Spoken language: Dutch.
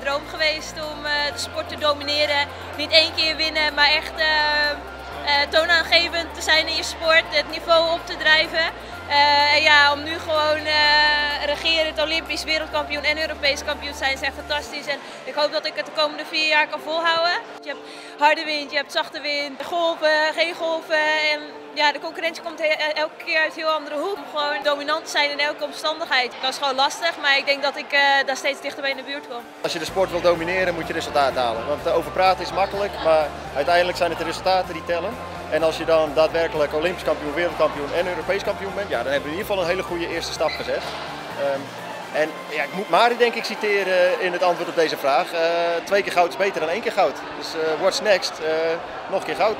droom geweest om de sport te domineren. Niet één keer winnen, maar echt toonaangevend te zijn in je sport, het niveau op te drijven. en ja, om nu gewoon regerend Olympisch wereldkampioen en Europees kampioen zijn, is echt fantastisch. En ik hoop dat ik het de komende vier jaar kan volhouden. Je hebt harde wind, je hebt zachte wind, golven, geen golven. En ja, de concurrentie komt elke keer uit heel andere hoek. Gewoon dominant te zijn in elke omstandigheid. Dat is gewoon lastig, maar ik denk dat ik uh, daar steeds dichterbij in de buurt kom. Als je de sport wil domineren, moet je resultaat halen. Want over praten is makkelijk, maar uiteindelijk zijn het de resultaten die tellen. En als je dan daadwerkelijk Olympisch kampioen, wereldkampioen en Europees kampioen bent, ja, dan hebben we in ieder geval een hele goede eerste stap gezet. Um, en ja, ik moet Mari denk ik citeren in het antwoord op deze vraag. Uh, twee keer goud is beter dan één keer goud. Dus uh, what's next? Uh, nog een keer goud.